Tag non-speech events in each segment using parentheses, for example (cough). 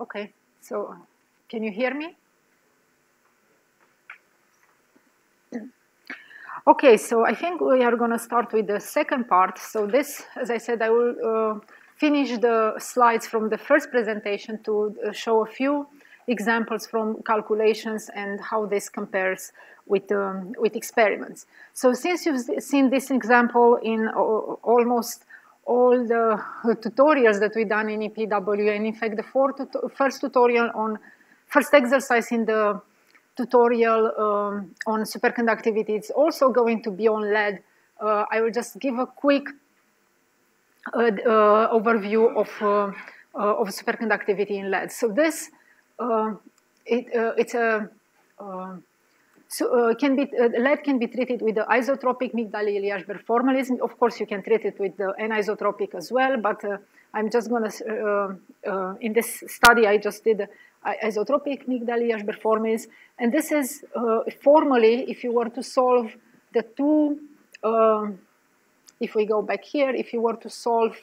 Okay, so can you hear me? Okay, so I think we are going to start with the second part. So this, as I said, I will uh, finish the slides from the first presentation to uh, show a few examples from calculations and how this compares with, um, with experiments. So since you've seen this example in uh, almost all the tutorials that we've done in EPW, and in fact the first tutorial on, first exercise in the tutorial um, on superconductivity. It's also going to be on lead. Uh, I will just give a quick uh, uh, overview of, uh, uh, of superconductivity in lead. So this, uh, it, it's a, so, uh, can be, uh, lead can be treated with the isotropic Migdal-Eliashberg formalism. Of course, you can treat it with the anisotropic as well, but uh, I'm just going to, in this study I just did isotropic Migdal-Eliashberg formalism, and this is uh, formally, if you were to solve the two, uh, if we go back here, if you were to solve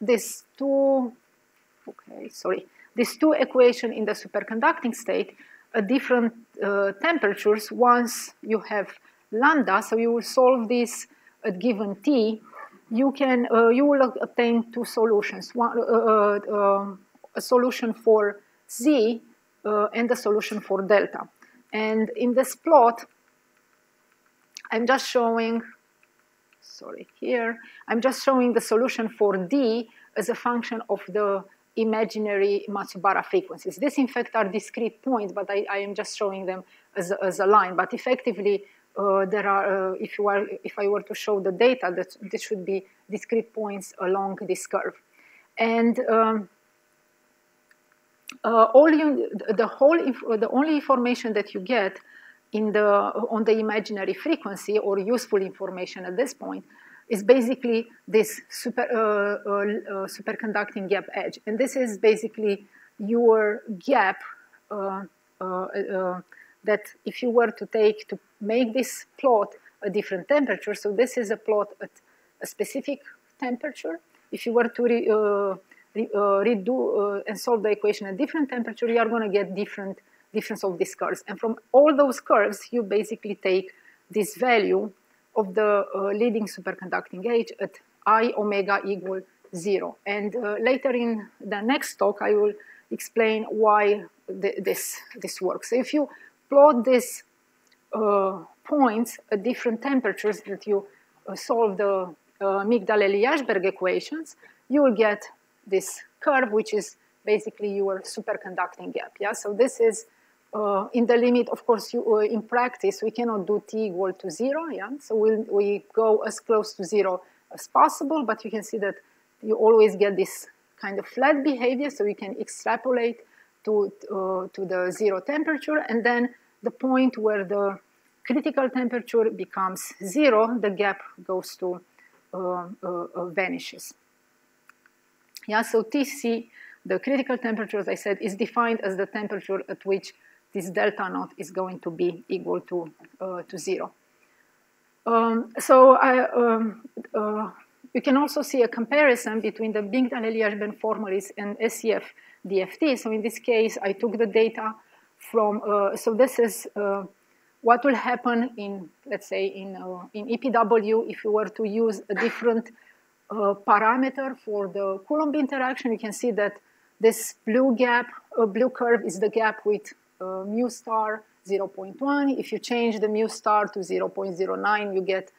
these two, okay, sorry, these two equations in the superconducting state at different uh, temperatures, once you have lambda, so you will solve this at given t, you can, uh, you will obtain two solutions. One, uh, uh, um, a solution for z uh, and a solution for delta. And in this plot, I'm just showing, sorry, here, I'm just showing the solution for D as a function of the imaginary Matsubara frequencies. These, in fact, are discrete points, but I, I am just showing them as a, as a line. But effectively, uh, there are, uh, if, you are, if I were to show the data, that this should be discrete points along this curve. And um, uh, all you, the whole, the only information that you get in the, on the imaginary frequency or useful information at this point is basically this super, uh, uh, uh superconducting gap edge. And this is basically your gap uh, uh, that if you were to take to make this plot a different temperature, so this is a plot at a specific temperature. If you were to uh, redo uh, and solve the equation at different temperature, you are going to get different difference of these curves. And from all those curves, you basically take this value of the uh, leading superconducting age at i omega equal zero. And uh, later in the next talk, I will explain why th this, this works. If you plot these uh, points at different temperatures that you solve the uh, Migdal-Eliashberg equations, you will get this curve, which is basically your superconducting gap. Yeah, so this is uh, in the limit. Of course, you, uh, in practice, we cannot do t equal to zero. Yeah, so we we'll, we go as close to zero as possible, but you can see that you always get this kind of flat behavior, so you can extrapolate to uh, to the zero temperature, and then the point where the critical temperature becomes zero, the gap goes to uh, uh, uh vanishes. Yeah, so Tc, the critical temperature, as I said, is defined as the temperature at which this delta naught is going to be equal to, uh, to zero. Um, so I, um, uh, you can also see a comparison between the Migdal-Eliashberg formulas and SEF DFT. So in this case, I took the data from, uh, so this is uh, what will happen in, let's say, in, uh, in EPW if you were to use a different uh, parameter for the Coulomb interaction. You can see that this blue gap, uh, blue curve is the gap with uh, mu star 0.1. If you change the mu star to 0.09, you get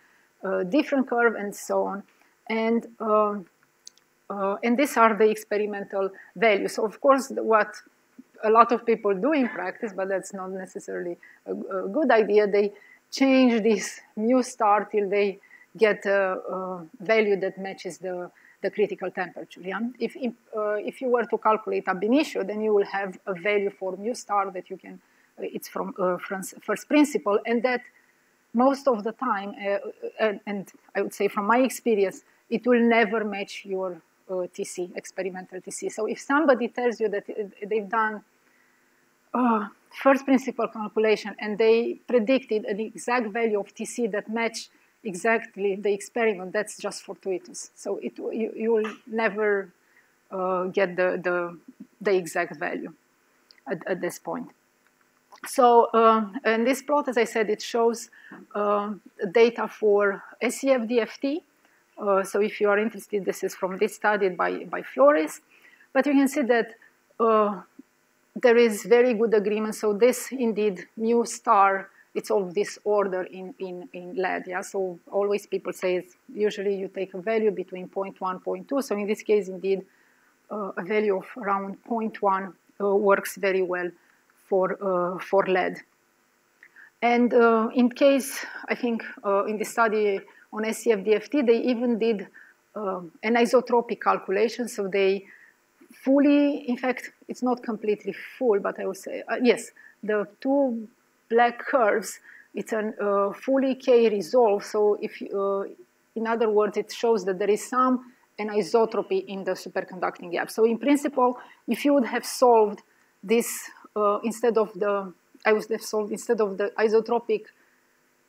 a different curve and so on. And, um, uh, and these are the experimental values. So of course, what a lot of people do in practice, but that's not necessarily a, a good idea, they change this mu star till they get a, a value that matches the, the critical temperature. Yeah? If, if, uh, if you were to calculate ab initio, then you will have a value for mu star that you can, uh, it's from uh, first principle, and that most of the time, uh, and, and, I would say from my experience, it will never match your uh, TC, experimental TC. So if somebody tells you that they've done uh, first principle calculation and they predicted an exact value of TC that match exactly the experiment, that's just fortuitous. So it, you, you will never uh, get the, the, the, exact value at, at this point. So uh, in this plot, as I said, it shows uh, data for SEF-DFT. Uh, so if you are interested, this is from this study by, by Flores. But you can see that uh, there is very good agreement. So this indeed mu star, it's this order in, in, in lead. Yeah? So always people say usually you take a value between 0.1, 0.2. So in this case, indeed, uh, a value of around 0.1 uh, works very well for, uh, for lead. And uh, in case, I think uh, in the study on SEF-DFT, they even did an isotropic calculation. So they fully, in fact, it's not completely full, but I would say, uh, yes, the two black curves, it's a uh, fully K resolve. So if, uh, in other words, it shows that there is some anisotropy in the superconducting gap. So in principle, if you would have solved this uh, instead of the, I would have solved instead of the isotropic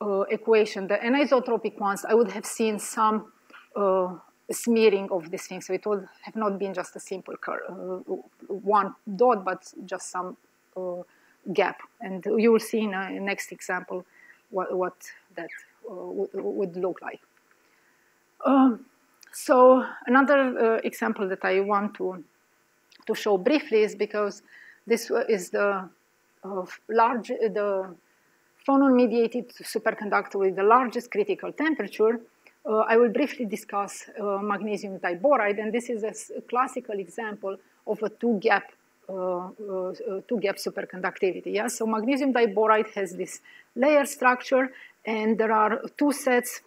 uh, equation, the anisotropic ones, I would have seen some uh, smearing of this thing. So it would have not been just a simple curve, uh, one dot, but just some gap. And you will see in a next example what, what that uh, would look like. Um, so another uh, example that I want to, to show briefly is because this is the uh, large, the phonon-mediated superconductor with the largest critical temperature, uh, I will briefly discuss uh, magnesium diboride, and this is a, classical example of a two-gap uh, uh, two-gap superconductivity. Yeah? So magnesium diboride has this layer structure, and there are two sets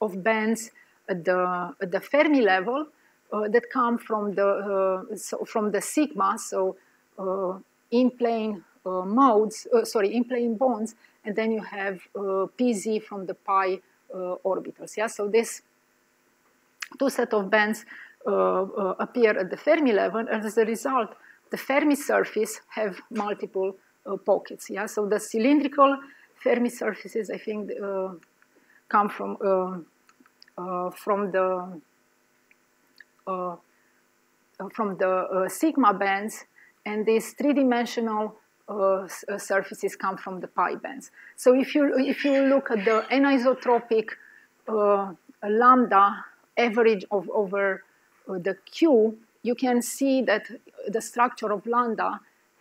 of bands at the, at the Fermi level uh, that come from the, so from the sigma, so in plane modes, sorry, in plane bonds, and then you have PZ from the pi orbitals. Yeah, so this two set of bands uh, uh, appear at the Fermi level, and as a result, the Fermi surface have multiple pockets. Yeah, so the cylindrical Fermi surfaces, I think, come from from the from the sigma bands, and these three-dimensional uh, uh, surfaces come from the pi bands. So if you, if you look at the anisotropic uh, lambda average of over uh, the Q, you can see that the structure of lambda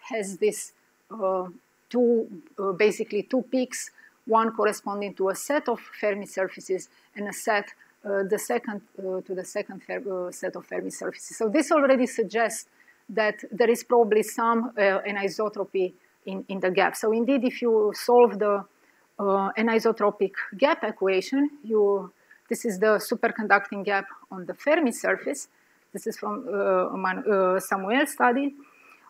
has this uh, two, uh, basically two peaks, one corresponding to a set of Fermi surfaces and a set, the second to the second set of Fermi surfaces. So this already suggests that there is probably some uh, anisotropy in, in the gap. So indeed, if you solve the uh, anisotropic gap equation, you this is the superconducting gap on the Fermi surface. This is from uh, uh, Samuel study.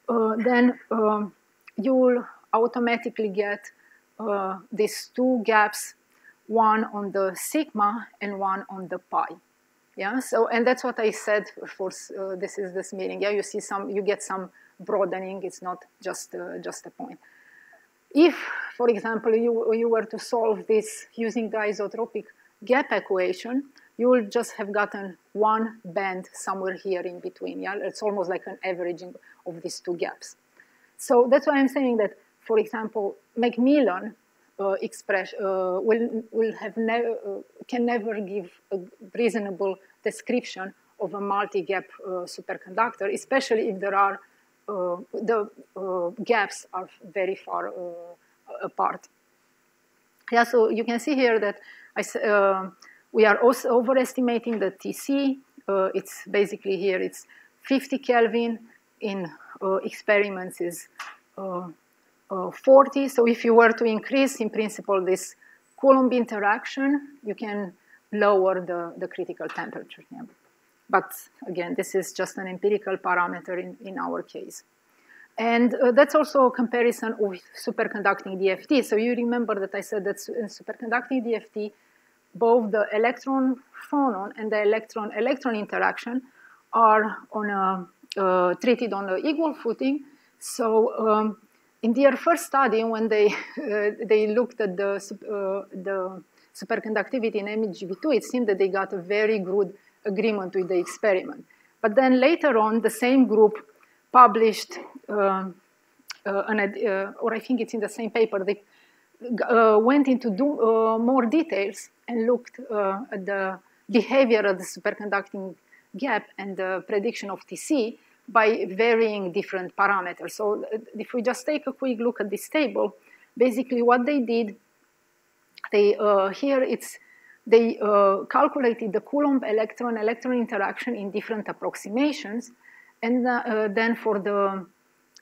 Uh, then um, you will automatically get uh, these two gaps, one on the sigma and one on the pi. Yeah, so, and that's what I said for, this is this meeting. Yeah, you see some, you get some broadening, it's not just, just a point. If, for example, you, you were to solve this using the isotropic gap equation, you will just have gotten one band somewhere here in between. Yeah? It's almost like an averaging of these two gaps. So that's why I'm saying that, for example, McMillan uh, expression uh, will, will have never, uh, can never give a reasonable description of a multi-gap uh, superconductor, especially if there are uh, the uh, gaps are very far apart. Yeah, so you can see here that I, we are also overestimating the TC. it's basically here, it's 50 Kelvin in experiments is uh, 40. So if you were to increase, in principle, this Coulomb interaction, you can lower the, the critical temperature. Yeah. But again, this is just an empirical parameter in, in our case. And uh, that's also a comparison with superconducting DFT. So you remember that I said that in superconducting DFT, both the electron phonon and the electron electron interaction are on a, uh, treated on an equal footing. So um, in their first study, when they, (laughs) uh, they looked at the, uh, the superconductivity in MgB2, it seemed that they got a very good agreement with the experiment. But then later on, the same group published uh, uh, an, uh, or I think it's in the same paper, they uh, went into do, uh, more details and looked uh, at the behavior of the superconducting gap and the prediction of TC by varying different parameters. So if we just take a quick look at this table, basically what they did, they here it's they uh, calculated the Coulomb electron-electron interaction in different approximations. And uh, then for the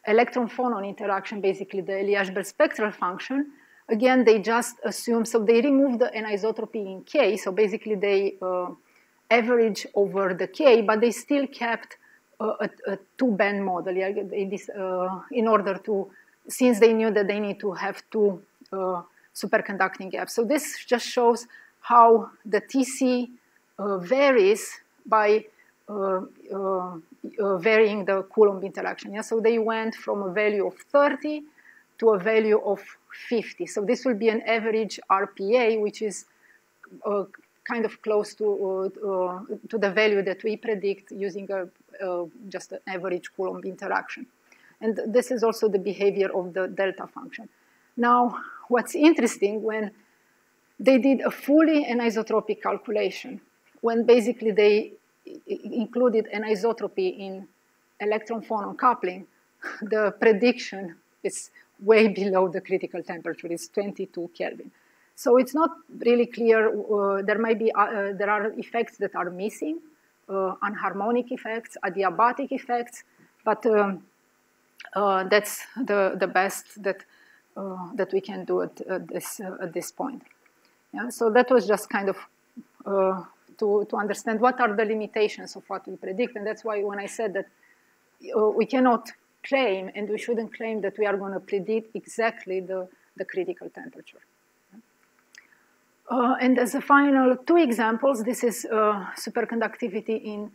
electron-phonon interaction, basically the Eliashberg spectral function, again, they just assume, so they remove the anisotropy in K, so basically they uh, average over the K, but they still kept a, a two-band model yeah, this, uh, in order to, since they knew that they need to have two uh, superconducting gaps. So this just shows how the TC uh, varies by uh, uh, varying the Coulomb interaction. Yeah? So they went from a value of 30 to a value of 50. So this will be an average RPA, which is uh, kind of close to, uh, uh, to the value that we predict using a, just an average Coulomb interaction. And this is also the behavior of the delta function. Now, what's interesting when they did a fully anisotropic calculation when basically they included anisotropy in electron phonon coupling, (laughs) the prediction is way (laughs) below the critical temperature. It's 22 Kelvin. So it's not really clear. Uh, there might be uh, there are effects that are missing, uh, anharmonic effects, adiabatic effects, but um, uh, that's the the best that uh, that we can do at, at this uh, at this point. Yeah, so that was just kind of to, to understand what are the limitations of what we predict. And that's why when I said that we cannot claim and we shouldn't claim that we are going to predict exactly the, the critical temperature. Uh, and as a final two examples, this is uh, superconductivity in,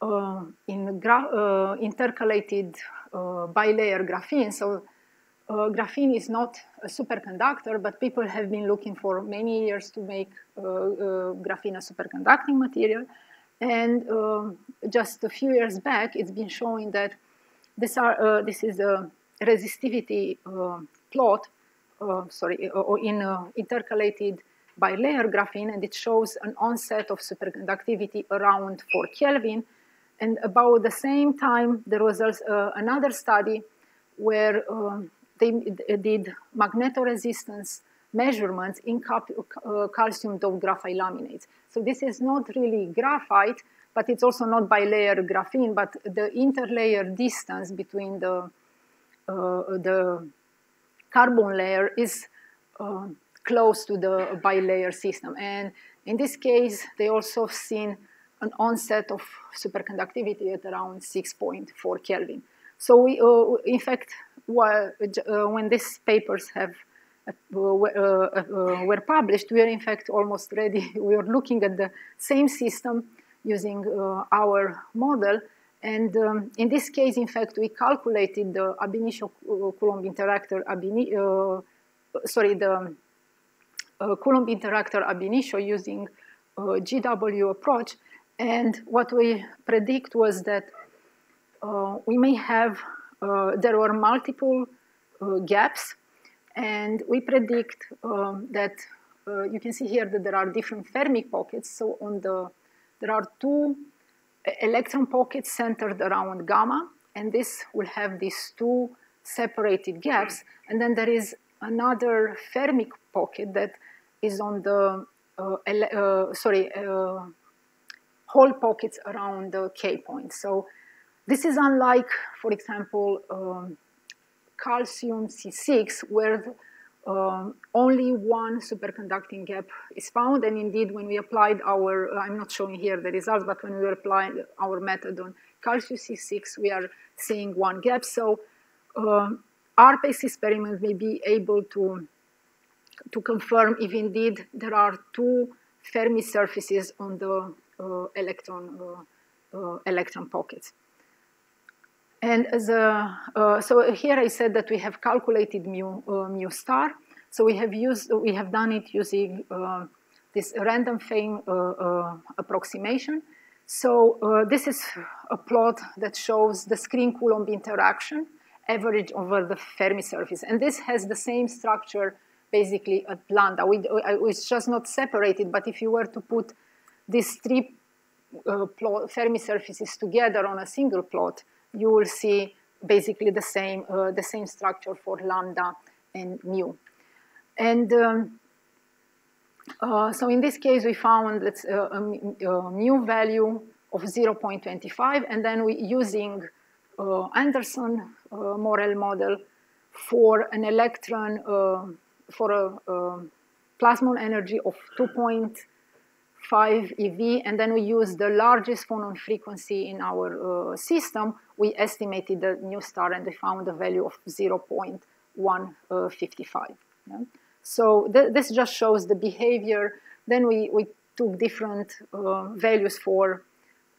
uh, in uh, intercalated bilayer graphene. So uh, graphene is not a superconductor, but people have been looking for many years to make uh, uh, graphene a superconducting material. And um, just a few years back, it's been showing that this, are, uh, this is a resistivity uh, plot, uh, sorry, in intercalated bilayer graphene, and it shows an onset of superconductivity around 4 Kelvin. And about the same time, there was also, another study where um, they did magnetoresistance measurements in uh, calcium doped graphite laminates. So this is not really graphite, but it's also not bilayer graphene, but the interlayer distance between the, uh, the carbon layer is uh, close to the bilayer system. And in this case, they also seen an onset of superconductivity at around 6.4 Kelvin. So we, uh, in fact, uh, when these papers have uh, were published, we are in fact almost ready. (laughs) we are looking at the same system using our model. And um, in this case, in fact, we calculated the ab initio Coulomb interactor, sorry, the uh, Coulomb interactor ab initio using uh, GW approach. And what we predict was that uh, we may have uh, there were multiple uh, gaps, and we predict um, that you can see here that there are different Fermi pockets. So on the there are two electron pockets centered around gamma, and this will have these two separated gaps. And then there is another fermic pocket that is on the uh, uh, sorry uh, hole pockets around the K point. So this is unlike, for example, um, calcium C6, where um, only one superconducting gap is found. And indeed, when we applied our, uh, I'm not showing here the results, but when we applied our method on calcium C6, we are seeing one gap. So um, ARPES experiment may be able to, to confirm if indeed there are two Fermi surfaces on the uh, electron, uh, uh electron pockets. And a, uh, so here I said that we have calculated mu, uh, mu star. So we have used, we have done it using uh, this random frame uh, uh, approximation. So uh, this is a plot that shows the screen Coulomb interaction average over the Fermi surface. And this has the same structure basically at lambda. We, it's just not separated, but if you were to put these three plot, Fermi surfaces together on a single plot, you will see basically the same, uh, the same structure for lambda and mu. And um, uh, so in this case, we found let's, uh, a, a mu value of 0.25, and then we using uh, Anderson uh, Morel model for an electron uh, for a, a plasmon energy of 2.5 eV, and then we use the largest phonon frequency in our uh, system. We estimated the mu star, and we found a value of 0.155. Yeah? So th this just shows the behavior. Then we, we took different uh, values for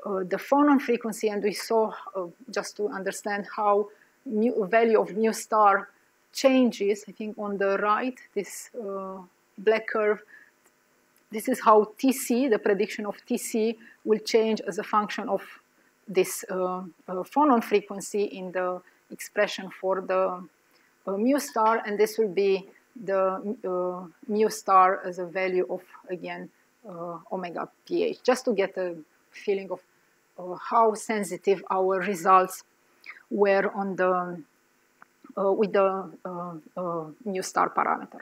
uh, the phonon frequency, and we saw, uh, just to understand how mu value of mu star changes, I think on the right, this uh, black curve, this is how TC, the prediction of TC, will change as a function of this uh, uh, phonon frequency in the expression for the uh, mu star, and this will be the mu star as a value of, again, omega pH, just to get a feeling of uh, how sensitive our results were on the uh, with the uh, mu star parameter.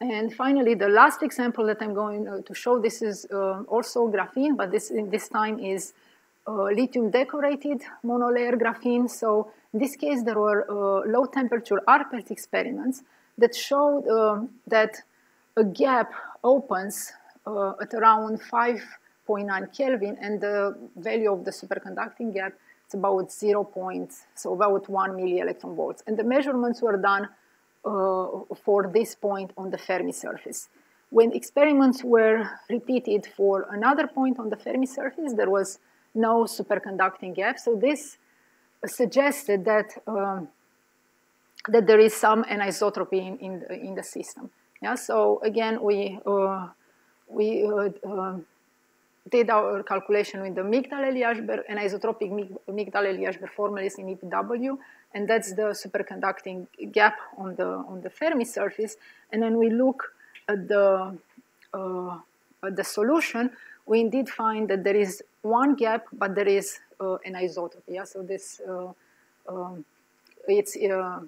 And finally, the last example that I'm going to show, this is also graphene, but this, this time is lithium decorated monolayer graphene. So in this case, there were low temperature ARPES experiments that showed that a gap opens uh, at around 5.9 Kelvin, and the value of the superconducting gap is about 0. Point, so about 1 milli electron volts. And the measurements were done uh, for this point on the Fermi surface. When experiments were repeated for another point on the Fermi surface, there was no superconducting gap. So this suggested that um, that there is some anisotropy in, in, the, in the system. Yeah. So again, we uh, we uh, uh did our calculation with the Migdal-Eliashberg and isotropic Migdal-Eliashberg formulas in EPW, and that's the superconducting gap on the on the Fermi surface. And then we look at the uh, at the solution. We indeed find that there is one gap, but there is uh, an isotropy. Yeah? So this uh, um, it's uh,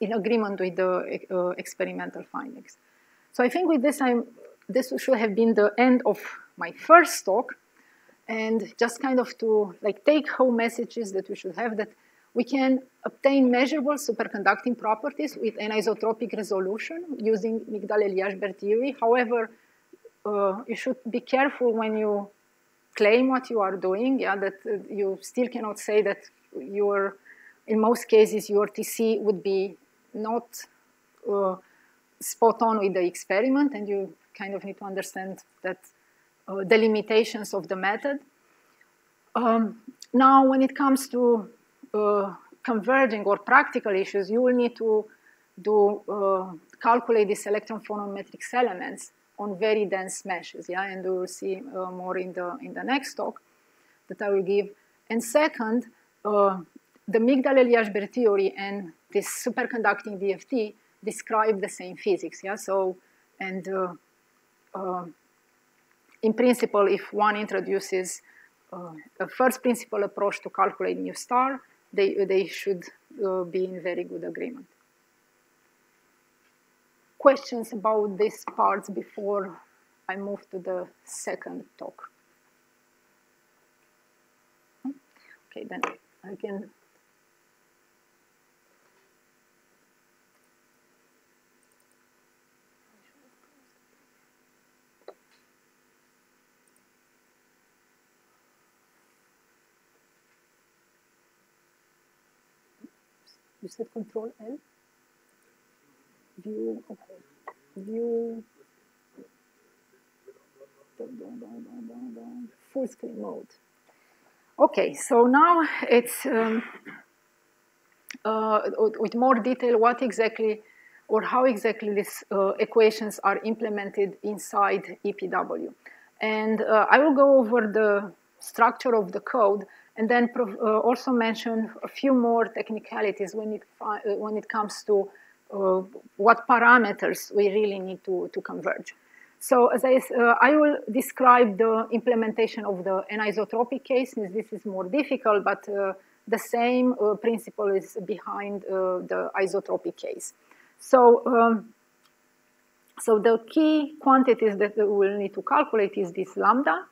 in agreement with the uh, experimental findings. So I think with this, I'm, this should have been the end of my first talk and just kind of to like take home messages that we should have that we can obtain measurable superconducting properties with anisotropic resolution using Migdal-Eliashberg theory. However, uh, you should be careful when you claim what you are doing, yeah, that uh, you still cannot say that your, in most cases, your TC would be not uh, spot on with the experiment, and you kind of need to understand that uh, the limitations of the method. Um, now, when it comes to uh, converging or practical issues, you will need to do uh, calculate these electron phonon matrix elements on very dense meshes. Yeah, and we will see uh, more in the in the next talk that I will give. And second, uh, the Migdal-Eliashberg theory and this superconducting DFT describe the same physics. Yeah, so and uh, in principle, if one introduces uh, a first principle approach to calculate mu star, they, they should uh, be in very good agreement. Questions about these parts before I move to the second talk? Okay, then I can You said Control L. View. Okay. View. Full screen mode. Okay, so now it's um, uh, with more detail what exactly or how exactly these uh, equations are implemented inside EPW. And uh, I will go over the structure of the code and then uh, also mention a few more technicalities when it, uh, when it comes to uh, what parameters we really need to, to converge. So as I, uh, I will describe the implementation of the anisotropic case, since this is more difficult, but uh, the same uh, principle is behind the isotropic case. So, um, so the key quantities that we will need to calculate is this lambda,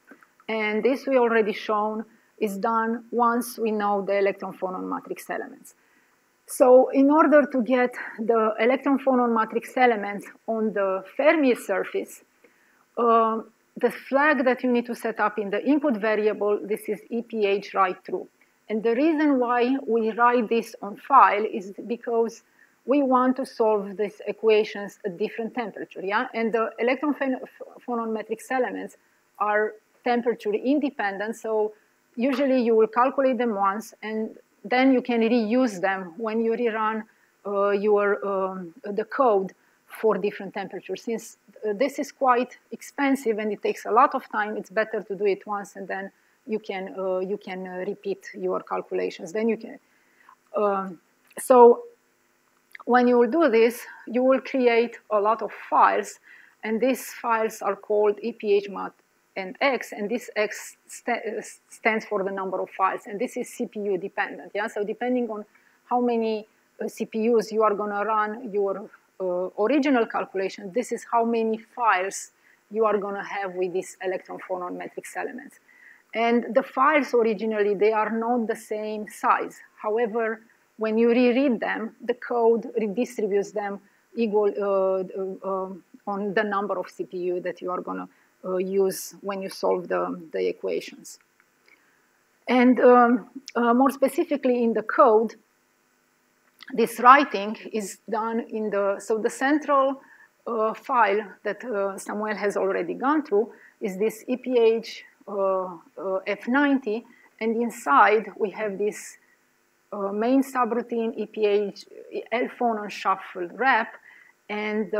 and this we already shown is done once we know the electron phonon matrix elements. So in order to get the electron phonon matrix elements on the Fermi surface, uh, the flag that you need to set up in the input variable, this is EPH write true. And the reason why we write this on file is because we want to solve these equations at different temperature, yeah? And the electron phonon matrix elements are temperature independent, so usually you will calculate them once and then you can reuse them when you rerun uh, your um, the code for different temperatures. Since uh, this is quite expensive and it takes a lot of time, it's better to do it once and then you can uh, you can uh, repeat your calculations. Then you can. Um, so when you will do this, you will create a lot of files, and these files are called EPHMAT and X, and this X st stands for the number of files, and this is CPU dependent. Yeah, so depending on how many uh, CPUs you are going to run your uh, original calculation, this is how many files you are going to have with this electron phonon matrix elements. And the files originally, they are not the same size. However, when you reread them, the code redistributes them equal uh, uh, on the number of CPU that you are going to use when you solve the, the equations. And um, uh, more specifically in the code, this writing is done in the, so the central uh, file that uh, Samuel has already gone through is this EPH uh, uh, F90, and inside we have this main subroutine EPH L phonon shuffle wrap, and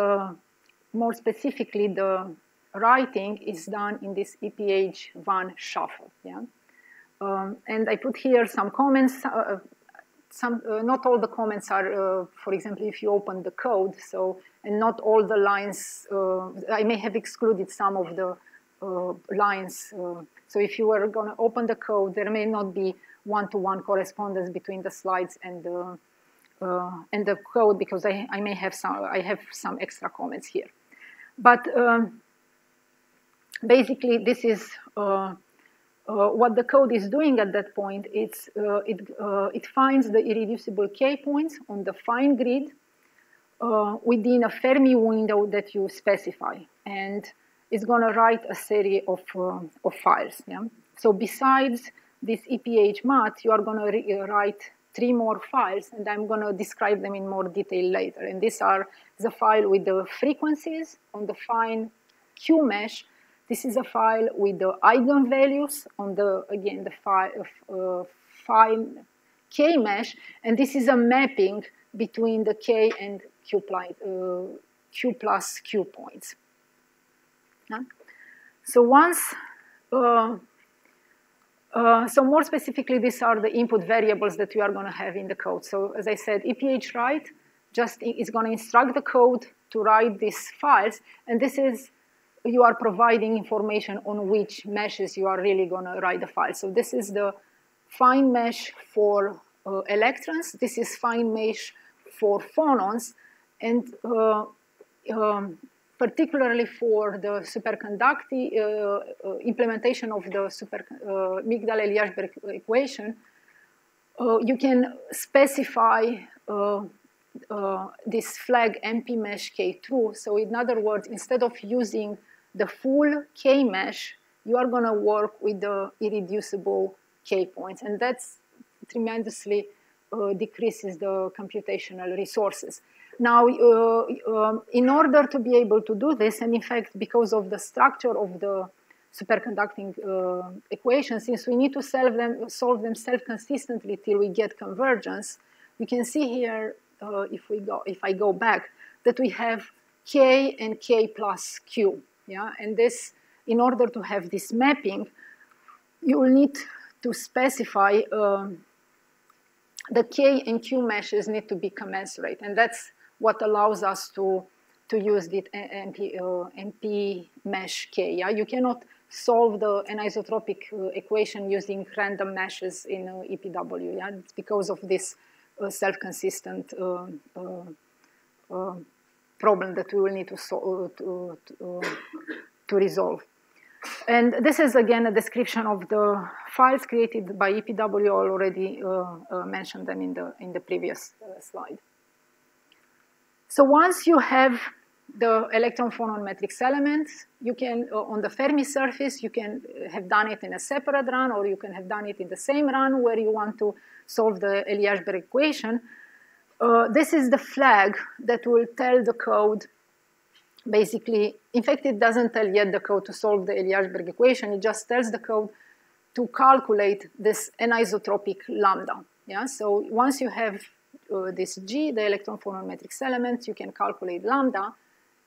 more specifically the writing is done in this EPH1 shuffle. Yeah? Um, and I put here some comments. Uh, some, uh, not all the comments are, uh, for example, if you open the code, so, and not all the lines, uh, I may have excluded some of the uh, lines. Uh, so if you were going to open the code, there may not be one-to-one -one correspondence between the slides and the, and the code because I, I may have some, I have some extra comments here. But um, basically this is uh, uh, what the code is doing at that point. It's, uh, it, it finds the irreducible k points on the fine grid within a Fermi window that you specify. And it's going to write a series of, of files. Yeah? So besides this EPH mat, you are going to write three more files, and I'm going to describe them in more detail later. And these are the file with the frequencies on the fine Q mesh, this is a file with the eigenvalues on the, again, the file, uh, K mesh, and this is a mapping between the K and Q, uh, Q plus Q points. Yeah? So once, uh, uh, so more specifically, these are the input variables that we are going to have in the code. So as I said, EPH write just is going to instruct the code to write these files, and this is you are providing information on which meshes you are really going to write the file. So this is the fine mesh for uh, electrons. This is fine mesh for phonons. And uh, um, particularly for the superconducting uh, uh implementation of the super uh, Migdal-Eliashberg equation, uh, you can specify this flag MP mesh K true. So in other words, instead of using the full K mesh, you are going to work with the irreducible K points. And that's tremendously uh, decreases the computational resources. Now, uh, um, in order to be able to do this, and in fact, because of the structure of the superconducting uh, equations, since we need to solve them, solve them self-consistently till we get convergence, we can see here, uh, if we go, if I go back, that we have k and k plus q. Yeah, and this in order to have this mapping, you will need to specify um, the K and Q meshes need to be commensurate. And that's what allows us to, to use the MP, uh, NP mesh K. Yeah? You cannot solve the anisotropic uh, equation using random meshes in uh, EPW. Yeah? It's because of this self-consistent uh, uh, problem that we will need to, to, to, to resolve. And this is again a description of the files created by EPW. I already uh, uh, mentioned them in the, in the previous uh, slide. So once you have the electron phonon matrix elements, you can, on the Fermi surface, you can have done it in a separate run or you can have done it in the same run where you want to solve the Eliashberg equation. Uh, this is the flag that will tell the code basically, in fact, it doesn't tell yet the code to solve the Eliashberg equation. It just tells the code to calculate this anisotropic lambda. Yeah, so once you have uh, this G, the electron phonon matrix element, you can calculate lambda,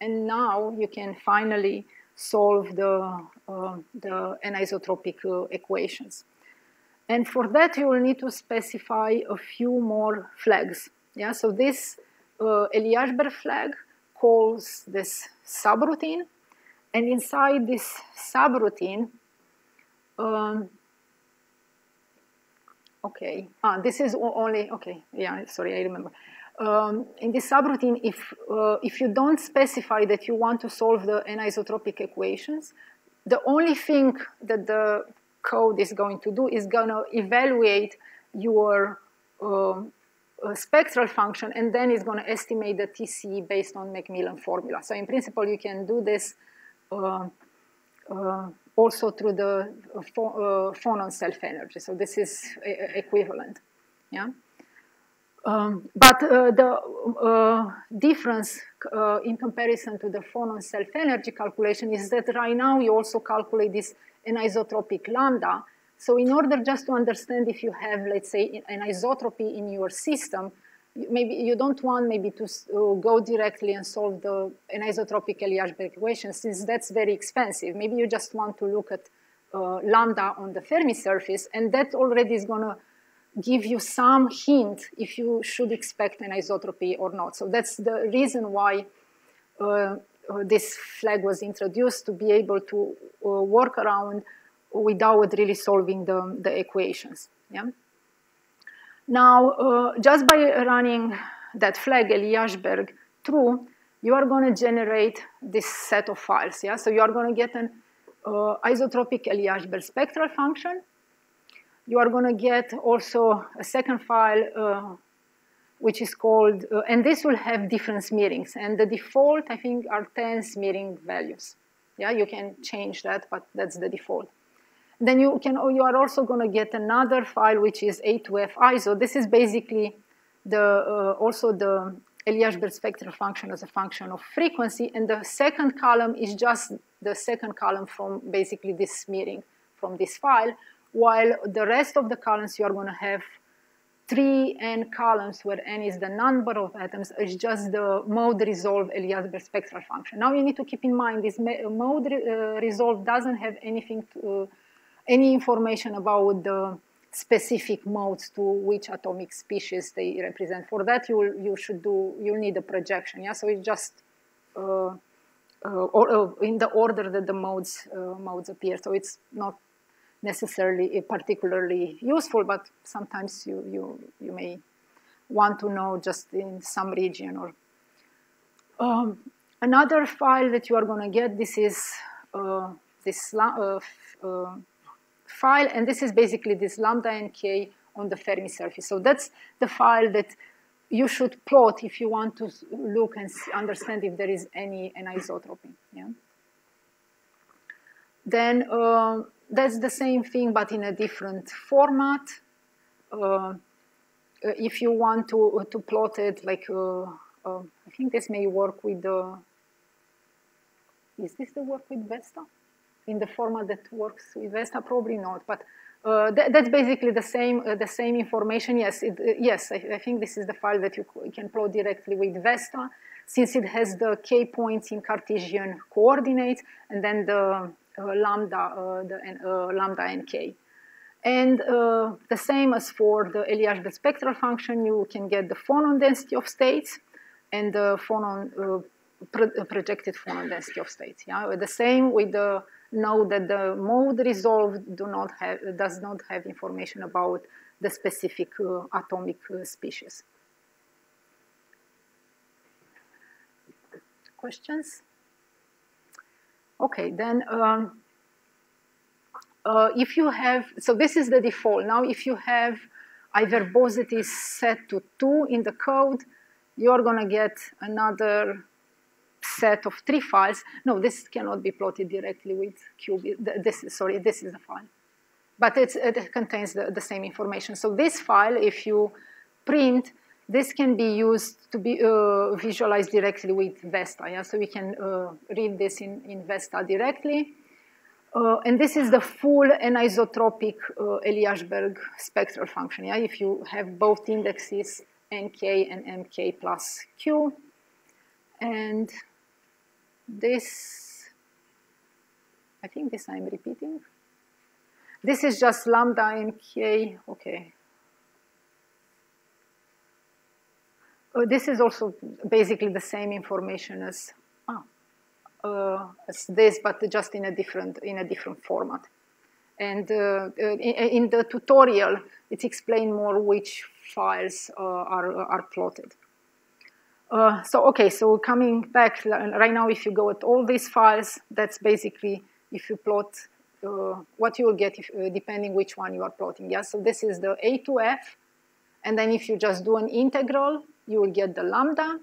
and now you can finally solve the, uh, the anisotropic uh, equations. And for that, you will need to specify a few more flags. Yeah, so this uh, Eliashberg flag calls this subroutine. And inside this subroutine, um, okay, ah, this is only, okay, yeah, sorry, I remember. Um, in this subroutine, if, uh, if you don't specify that you want to solve the anisotropic equations, the only thing that the code is going to do is going to evaluate your um, a spectral function, and then it's going to estimate the TC based on McMillan formula. So in principle, you can do this uh, uh, also through the uh, uh phonon self-energy. So this is equivalent. Yeah. Um, but uh, the uh, difference in comparison to the phonon self-energy calculation is that right now you also calculate this anisotropic lambda, so in order just to understand if you have, let's say, an isotropy in your system, maybe you don't want maybe to uh, go directly and solve the anisotropic Eliashberg equation since that's very expensive. Maybe you just want to look at uh, lambda on the Fermi surface, and that already is going to give you some hint if you should expect an isotropy or not. So that's the reason why uh, uh this flag was introduced to be able to uh, work around without really solving the, the equations. Yeah? Now, uh, just by running that flag Eliashberg through, you are going to generate this set of files. Yeah? So you are going to get an uh, isotropic Eliashberg spectral function. You are going to get also a second file uh, which is called, uh, and this will have different smearings. And the default, I think, are 10 smearing values. Yeah, you can change that, but that's the default. Then you can you are also going to get another file which is A2F ISO. This is basically the uh, also the Eliashberg spectral function as a function of frequency, and the second column is just the second column from basically this smearing from this file, while the rest of the columns you are going to have three n columns where n is the number of atoms is just the mode resolve Eliashberg spectral function. Now you need to keep in mind this mode uh, resolve doesn't have anything to, uh, any information about the specific modes to which atomic species they represent. For that, you you should do you need a projection. Yeah, so it's just uh, uh, or, in the order that the modes modes appear. So it's not necessarily particularly useful, but sometimes you you you may want to know just in some region or um, another file that you are going to get. This is uh, this uh, file, and this is basically this lambda nk on the Fermi surface. So that's the file that you should plot if you want to look and understand if there is any anisotropy. Yeah? Then uh, that's the same thing, but in a different format. Uh, if you want to, uh, to plot it like, uh, uh, I think this may work with the, is this the work with Vesta? in the format that works with Vesta? Probably not, but uh, th that's basically the same uh, the same information. Yes, it, uh, yes, I, I, think this is the file that you can plot directly with Vesta, since it has the k points in Cartesian coordinates, and then the lambda, the lambda nk. And uh, the same as for the Eliashberg spectral function, you can get the phonon density of states and the phonon uh, pro projected phonon density of states. Yeah, the same with the note that the mode resolved do not have does not have information about the specific uh, atomic uh, species. Questions? Okay, then. Um, uh, if you have, so this is the default. Now, if you have iverbosity set to 2 in the code, you're going to get another set of three files. No, this cannot be plotted directly with QB. This is, sorry, this is the file. But it contains the, the same information. So this file, if you print, this can be used to be uh, visualized directly with Vesta. Yeah? So we can uh, read this in, in Vesta directly. Uh, and this is the full anisotropic uh, Eliashberg spectral function. Yeah? If you have both indexes, nk and mk plus q. And this, I think this I'm repeating. This is just lambda nk, okay. Uh, this is also basically the same information as uh, as this, but just in a different in a different format. And uh, uh, in, in, the tutorial, it's explained more which files are are plotted. Uh, so okay, so coming back right now, if you go at all these files, that's basically if you plot uh, what you will get if, uh, depending which one you are plotting. Yeah, so this is the A to F, and then if you just do an integral, you will get the lambda,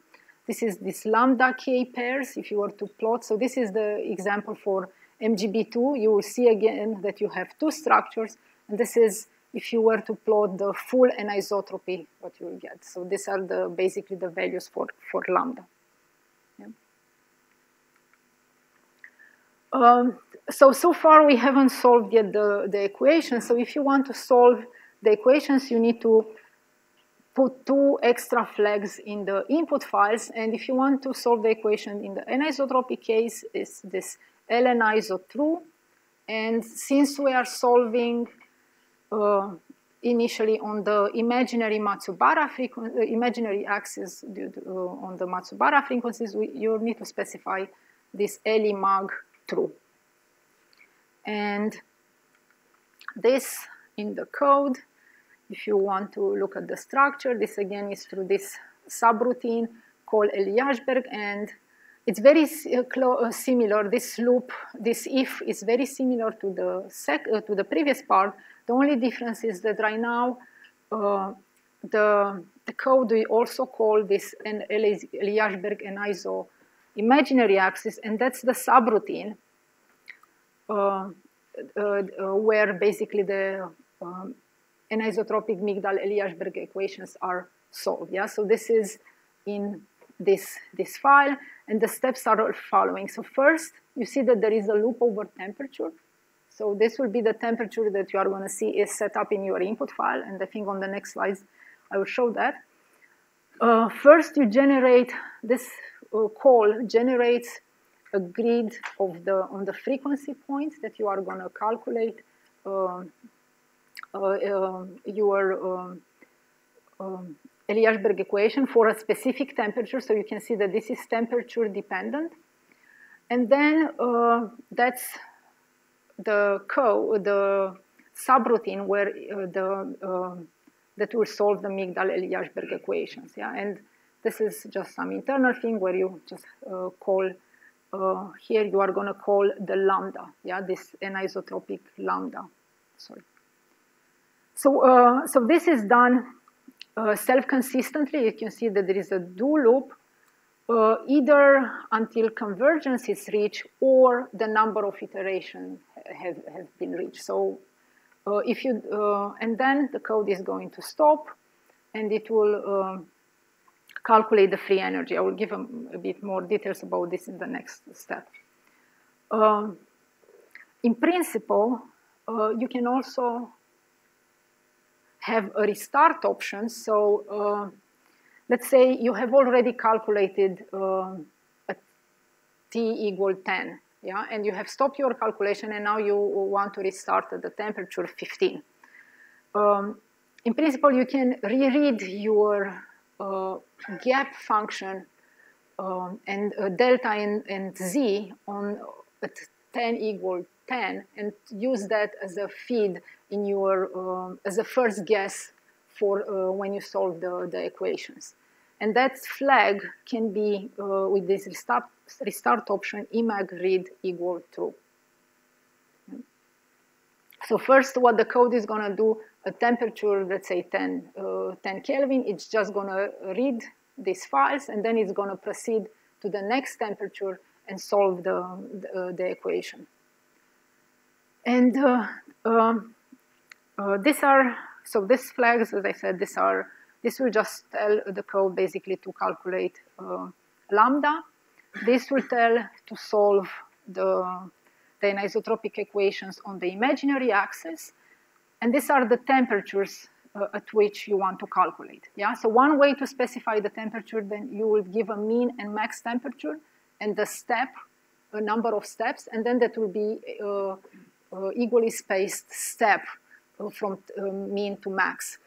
this is this lambda k pairs if you were to plot. So this is the example for MgB2. You will see again that you have two structures. And this is if you were to plot the full anisotropy, what you will get. So these are the basically the values for, for lambda. Um, so, so far we haven't solved yet the, the equation. So if you want to solve the equations, you need to put two extra flags in the input files. And if you want to solve the equation in the anisotropic case, it's this ln iso true. And since we are solving uh, initially on the imaginary Matsubara frequency, uh, imaginary axis uh, on the Matsubara frequencies, we, you need to specify this limag true. And this in the code if you want to look at the structure, this again is through this subroutine called Eliashberg, and it's very uh, uh, similar. This loop, this if, is very similar to the uh, to the previous part. The only difference is that right now uh, the, the code we also call this an Eliashberg and ISO imaginary axis, and that's the subroutine uh, uh, where basically the um, anisotropic Migdal-Eliashberg equations are solved. Yeah, so this is in this, this file, and the steps are following. So first, you see that there is a loop over temperature. So this will be the temperature that you are going to see is set up in your input file, and I think on the next slides I will show that. Uh, first, you generate this uh, call generates a grid of the on the frequency points that you are going to calculate uh, your um, um, Eliashberg equation for a specific temperature. So you can see that this is temperature dependent. And then uh, that's the co the subroutine where uh, the uh, that will solve the Migdal-Eliashberg equations. Yeah, and this is just some internal thing where you just uh, call uh, here you are going to call the lambda. Yeah, this anisotropic lambda. Sorry. So, uh, so this is done uh, self-consistently. You can see that there is a do loop uh, either until convergence is reached or the number of iterations have, have been reached. So uh, if you, uh, and then the code is going to stop and it will um, calculate the free energy. I will give a, a, bit more details about this in the next step. Um, in principle, uh, you can also have a restart option. So uh, let's say you have already calculated uh, a t equal 10. yeah, and you have stopped your calculation and now you want to restart at the temperature 15. Um, in principle, you can reread your uh, gap function um, and uh, delta and, and, z on at 10 equal 10 and use that as a feed in your, um, as a first guess for uh, when you solve the, the equations. And that flag can be, uh, with this restart, restart option, emag read equal true. So first, what the code is going to do, a temperature, let's say 10, uh, 10 Kelvin, it's just going to read these files, and then it's going to proceed to the next temperature and solve the, the, uh, the equation. And uh, um, uh, these are, so these flags, as I said, these are, this will just tell the code basically to calculate uh, lambda. This will tell to solve the, the anisotropic equations on the imaginary axis. And these are the temperatures uh, at which you want to calculate. Yeah, so one way to specify the temperature, then you will give a mean and max temperature and the step, a number of steps, and then that will be uh, uh, equally spaced step from uh, mean to max.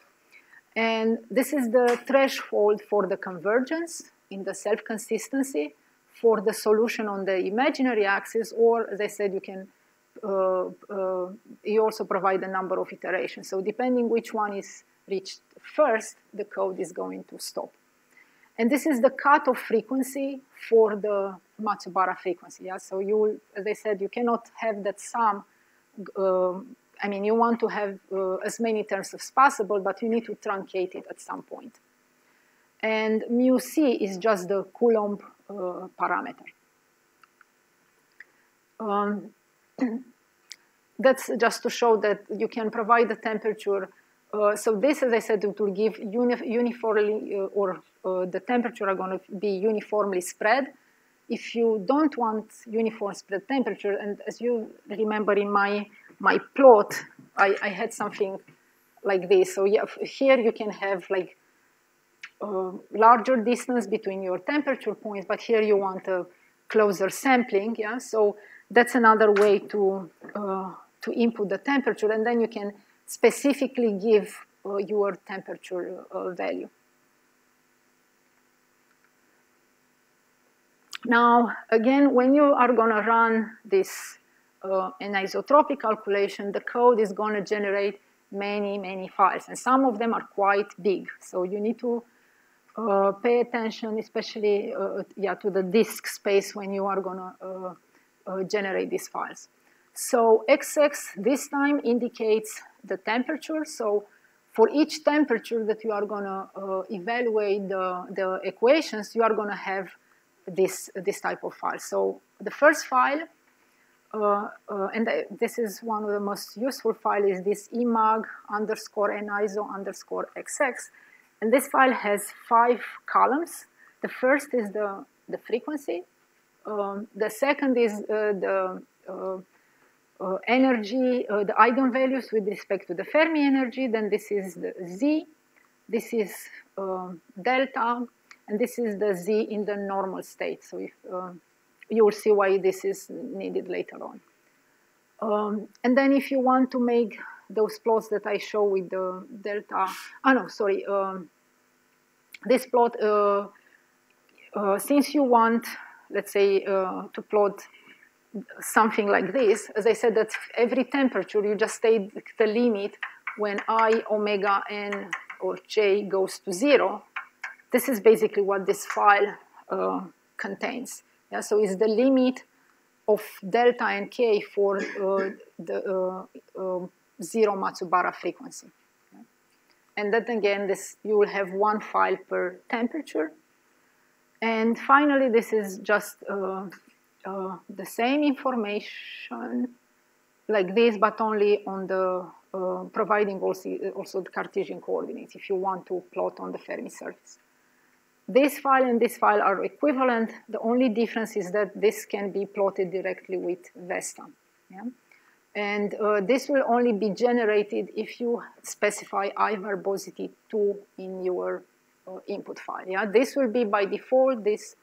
And this is the threshold for the convergence in the self-consistency for the solution on the imaginary axis, or as I said, you can uh, uh, you also provide a number of iterations. So depending which one is reached first, the code is going to stop. And this is the cutoff frequency for the Matsubara frequency. Yeah? So you, as I said, you cannot have that sum. Uh, I mean, you want to have uh, as many terms as possible, but you need to truncate it at some point. And mu c is just the Coulomb uh, parameter. Um, (clears throat) that's just to show that you can provide the temperature. Uh, so this, as I said, it will give uni uniformly, uh, or uh, the temperature are going to be uniformly spread. If you don't want uniform spread temperature, and as you remember in my, my plot, I, I had something like this. So yeah, here you can have like uh, larger distance between your temperature points, but here you want a closer sampling. Yeah, so that's another way to uh, to input the temperature, and then you can specifically give uh, your temperature uh, value. Now, again, when you are going to run this uh, anisotropic calculation, the code is going to generate many, many files, and some of them are quite big. So you need to uh, pay attention, especially uh, yeah, to the disk space when you are going to uh, uh, generate these files. So XX this time indicates the temperature. So for each temperature that you are going to uh, evaluate the, the equations, you are going to have this, this type of file. So the first file, uh, uh, and this is one of the most useful files, is this imag underscore aniso underscore xx. And this file has five columns. The first is the, the frequency. Um, the second is uh, the uh, uh, energy, the eigenvalues with respect to the Fermi energy, then this is the Z, this is um, delta, and this is the Z in the normal state. So if, uh, you will see why this is needed later on. Um, and then if you want to make those plots that I show with the delta, oh no, sorry, um, this plot, uh, uh, since you want, let's say, uh, to plot something like this, as I said, that every temperature, you just take the limit when I, omega, n, or j goes to zero. This is basically what this file uh, contains. Yeah, so it's the limit of delta and k for uh, the uh, um, zero Matsubara frequency. And then again, this you will have one file per temperature. And finally, this is just uh, uh, the same information like this, but only on the uh, providing also, also the Cartesian coordinates if you want to plot on the Fermi surface. This file and this file are equivalent. The only difference is that this can be plotted directly with Vesta. Yeah? And uh, this will only be generated if you specify I verbosity 2 in your uh, input file. Yeah? This will be by default this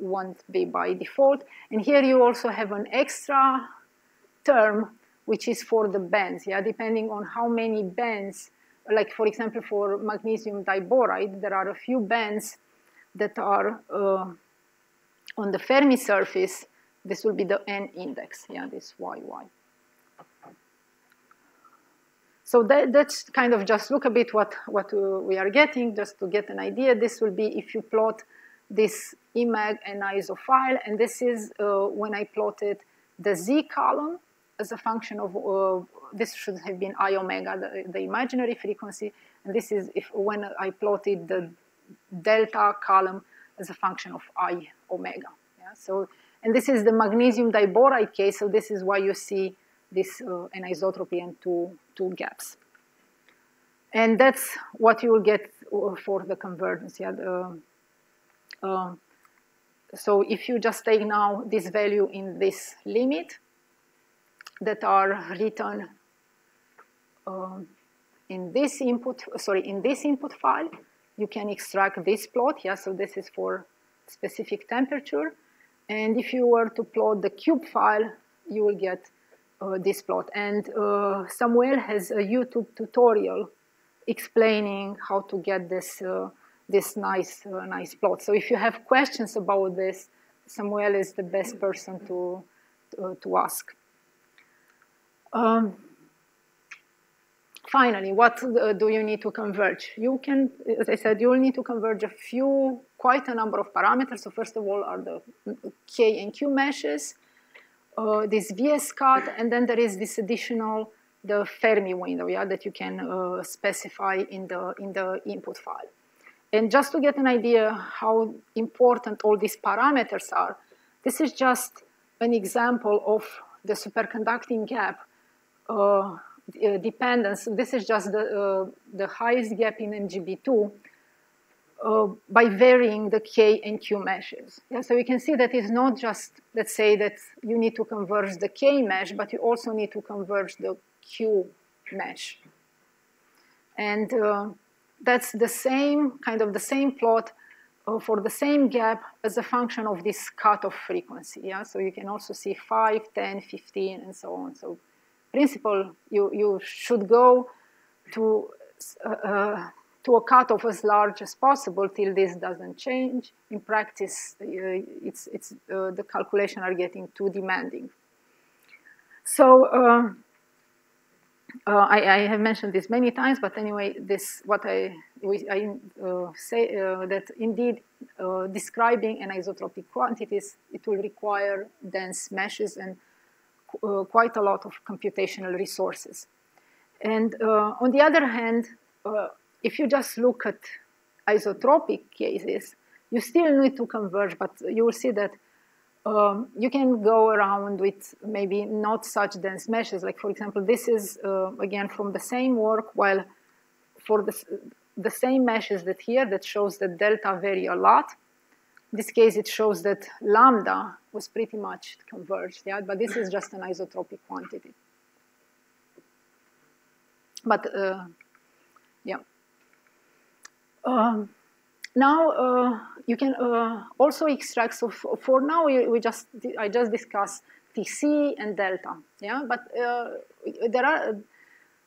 won't be by default. And here you also have an extra term, which is for the bands, yeah, depending on how many bands, like for example, for magnesium diboride, there are a few bands that are uh, on the Fermi surface. This will be the N index, yeah, this YY. So that, that's kind of just look a bit what, what uh, we are getting, just to get an idea. This will be if you plot this IMAG and isophile, and this is uh, when I plotted the Z column as a function of, uh, this should have been I omega, the, the, imaginary frequency, and this is if when I plotted the delta column as a function of I omega. Yeah? So, and this is the magnesium diboride case, so this is why you see this uh, anisotropy and two, two gaps. And that's what you will get uh, for the convergence. Yeah, the, uh, so if you just take now this value in this limit that are written uh, in this input, sorry, in this input file, you can extract this plot. Yeah, so this is for specific temperature. And if you were to plot the cube file, you will get uh, this plot. And uh, Samuel has a YouTube tutorial explaining how to get this uh, this nice uh, nice plot. So if you have questions about this, Samuel is the best person to to, to ask. Um, finally, what uh, do you need to converge? You can, as I said, you will need to converge a few, quite a number of parameters. So first of all are the K and Q meshes uh, this wscut, and then there is this additional the Fermi window, yeah, that you can uh, specify in the in the input file. And just to get an idea how important all these parameters are, this is just an example of the superconducting gap uh, dependence. This is just the, uh, the highest gap in MgB2 uh, by varying the K and Q meshes. Yeah, so you can see that it's not just, let's say that you need to converge the K mesh, but you also need to converge the Q mesh. And uh, that's the same, kind of the same plot uh, for the same gap as a function of this cutoff frequency. Yeah, so you can also see 5, 10, 15, and so on. So principle, you, you should go to uh, uh to a cutoff as large as possible till this doesn't change. In practice, uh, it's, it's, uh, the calculations are getting too demanding. So uh, uh, I, I, have mentioned this many times, but anyway, this what I, we, I uh, say that indeed describing anisotropic quantities, it will require dense meshes and quite a lot of computational resources. And on the other hand, if you just look at isotropic cases, you still need to converge, but you will see that um, you can go around with maybe not such dense meshes. Like, for example, this is, uh, again, from the same work, while for the, the same meshes that here that shows that delta vary a lot. In this case, it shows that lambda was pretty much converged, yeah? but this is just an isotropic quantity. But, uh, yeah. Um, now uh, you can uh, also extract. So for now, we, just I just discussed TC and delta. Yeah, but uh, there are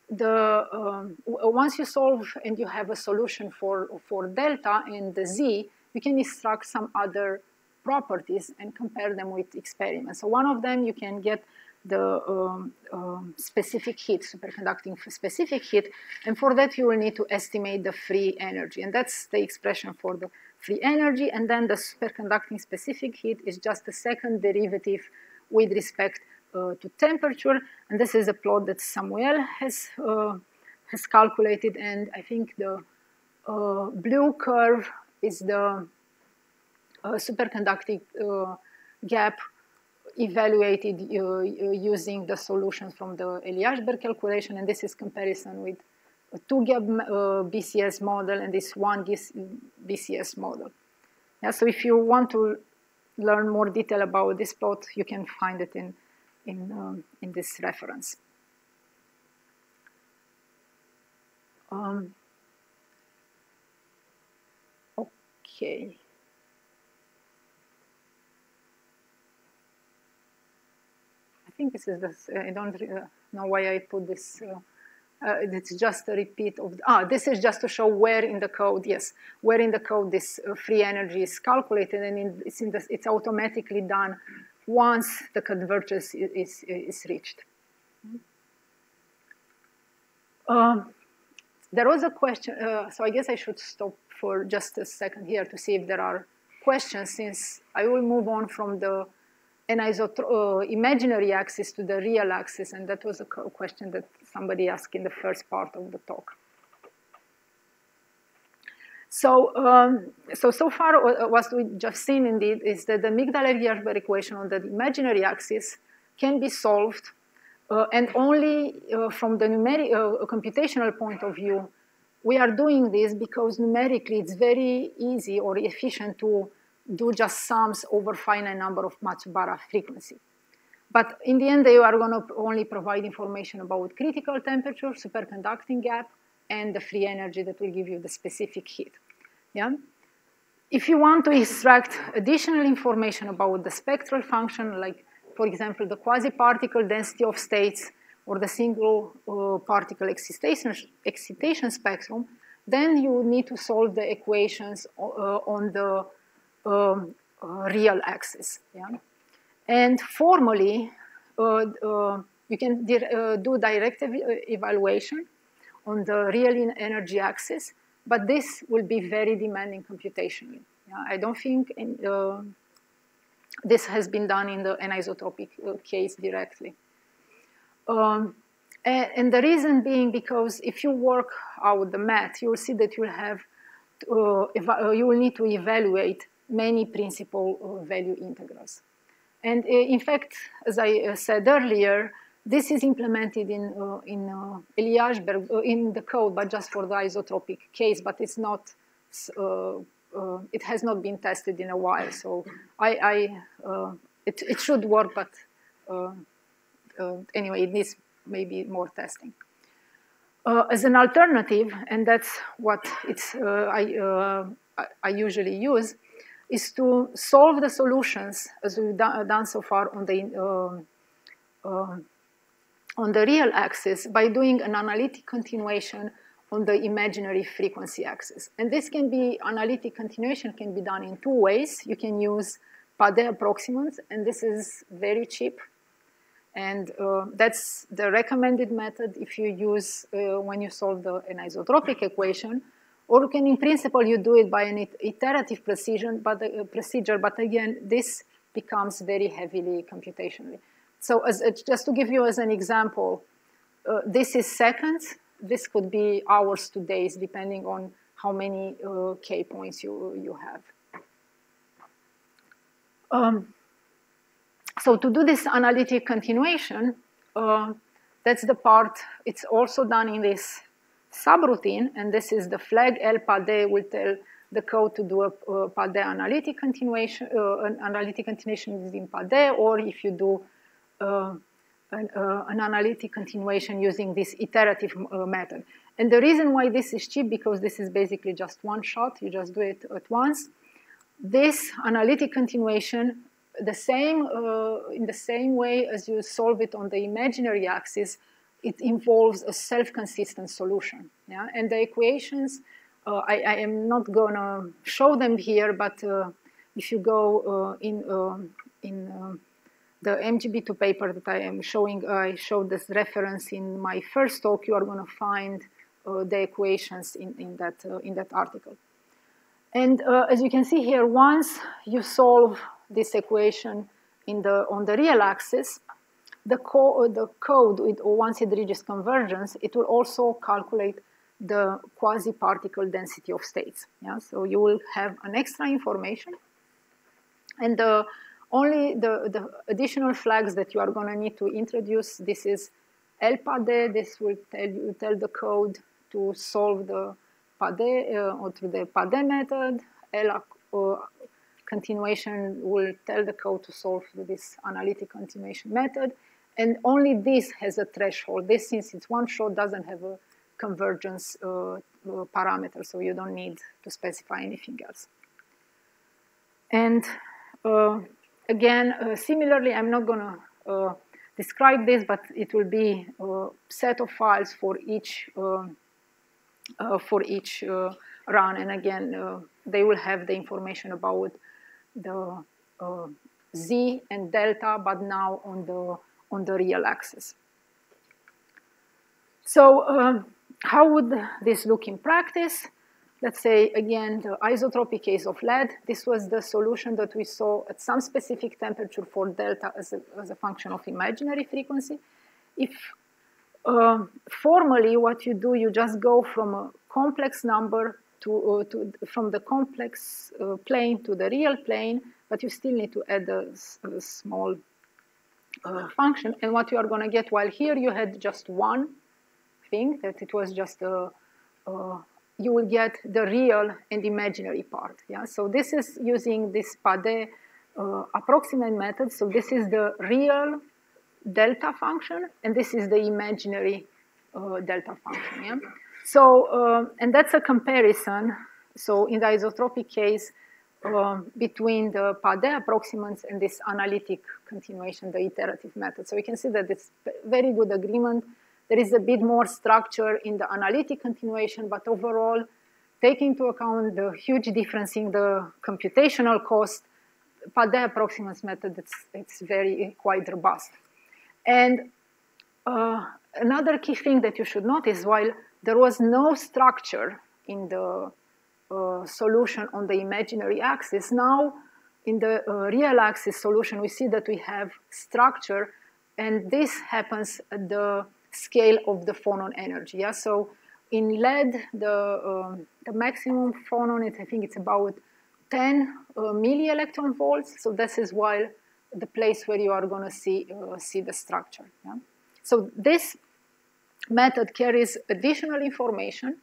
the um, once you solve and you have a solution for for delta and the z, you can extract some other properties and compare them with experiments. So one of them you can get the um, um, specific heat, superconducting specific heat, and for that you will need to estimate the free energy, and that's the expression for the free energy, and then the superconducting specific heat is just the second derivative with respect uh, to temperature, and this is a plot that Samuel has, uh, has calculated, and I think the uh, blue curve is the uh, superconducting uh, gap evaluated uh, using the solutions from the Eliashberg calculation, and this is comparison with a two-gap BCS model and this one BCS model. Yeah, so if you want to learn more detail about this plot, you can find it in, in, um, in this reference. Um, Okay. I think this is this. I don't uh, know why I put this. Uh, uh, it's just a repeat of, ah, this is just to show where in the code, yes, where in the code this uh, free energy is calculated and in, it's, in the, it's automatically done once the convergence is, is, is reached. Um, there was a question, uh, so I guess I should stop for just a second here to see if there are questions since I will move on from the uh, imaginary axis to the real axis, and that was a question that somebody asked in the first part of the talk. So, um, so, so far uh, what we've just seen indeed is that the Migdal-Eliashberg equation on the imaginary axis can be solved uh, and only uh, from the numeric, uh, computational point of view, we are doing this because numerically it's very easy or efficient to do just sums over finite number of Matsubara frequency. But in the end, they are going to only provide information about critical temperature, superconducting gap, and the free energy that will give you the specific heat. Yeah? If you want to extract additional information about the spectral function, like, for example, the quasi-particle density of states or the single uh, particle excitation, excitation spectrum, then you need to solve the equations uh, on the um, uh, real axis. Yeah? And formally, uh, uh, you can do direct ev evaluation on the real energy axis, but this will be very demanding computationally. Yeah? I don't think in, this has been done in the anisotropic case directly. Um, and, and, the reason being because if you work out the math, you will see that you'll have uh, you will need to evaluate many principal uh, value integrals. And uh, in fact, as I uh, said earlier, this is implemented in, uh, in uh, Eliashberg, uh, in the code, but just for the isotropic case, but it's not, it has not been tested in a while. So I, I it, it should work, but anyway, it needs maybe more testing. as an alternative, and that's what it's, I, I usually use, is to solve the solutions as we've done so far on the uh, uh, on the real axis by doing an analytic continuation on the imaginary frequency axis. And this can be, analytic continuation can be done in two ways. You can use Padé approximants, and this is very cheap. And uh, that's the recommended method if you use, uh, when you solve the anisotropic equation. Or can, in principle, you do it by an iterative precision, but, uh, procedure, but again, this becomes very heavily computationally. So as, uh, just to give you as an example, uh, this is seconds. This could be hours to days, depending on how many uh, K points you, you have. Um, so to do this analytic continuation, uh, that's the part, it's also done in this subroutine, and this is the flag L PADE will tell the code to do a, a PADE analytic continuation, uh, an analytic continuation using PADE, or if you do uh, an, uh, an, analytic continuation using this iterative uh, method. And the reason why this is cheap, because this is basically just one shot, you just do it at once. This analytic continuation, the same, uh, in the same way as you solve it on the imaginary axis, it involves a self-consistent solution. Yeah? And the equations, uh, I, I, am not going to show them here, but uh, if you go uh, in, uh, in uh, the MgB2 paper that I am showing, I showed this reference in my first talk, you are going to find uh, the equations in, in, that, in that article. And as you can see here, once you solve this equation in the, on the real axis, the, co the code, with, once it reaches convergence, it will also calculate the quasi-particle density of states. Yeah? So you will have an extra information. And the, only the, the additional flags that you are going to need to introduce, this is LPADE, this will tell you tell the code to solve the PADE uh, or through the PADE method. L uh, continuation will tell the code to solve this analytic continuation method. And only this has a threshold. This, since it's one shot, doesn't have a convergence uh, uh, parameter, so you don't need to specify anything else. And uh, again, uh, similarly, I'm not going to, uh, describe this, but it will be a set of files for each uh, uh, for each uh, run, and again, uh, they will have the information about the uh, z and delta, but now on the on the real axis. So, um, how would this look in practice? Let's say, again, the isotropic case of lead. This was the solution that we saw at some specific temperature for delta as a, as a function of imaginary frequency. If uh, formally what you do, you just go from a complex number to, uh, to from the complex uh, plane to the real plane, but you still need to add a, a small uh, function. And what you are going to get, while here you had just one thing, that it was just a, you will get the real and imaginary part. Yeah, so this is using this Padé uh, approximate method. So this is the real delta function, and this is the imaginary uh, delta function. Yeah. So uh, and that's a comparison. So in the isotropic case, um, between the Padé approximants and this analytic continuation, the iterative method. So you can see that it's very good agreement there is a bit more structure in the analytic continuation, but overall, taking into account the huge difference in the computational cost, Padé approximants method, it's, it's very quite robust. And uh, another key thing that you should notice, while there was no structure in the uh, solution on the imaginary axis, now in the uh, real axis solution, we see that we have structure, and this happens at the scale of the phonon energy. Yeah? So in lead, the, um, the maximum phonon, is, I think it's about 10 uh, milli electron volts. So this is why the place where you are going to see, uh, see the structure. Yeah? So this method carries additional information,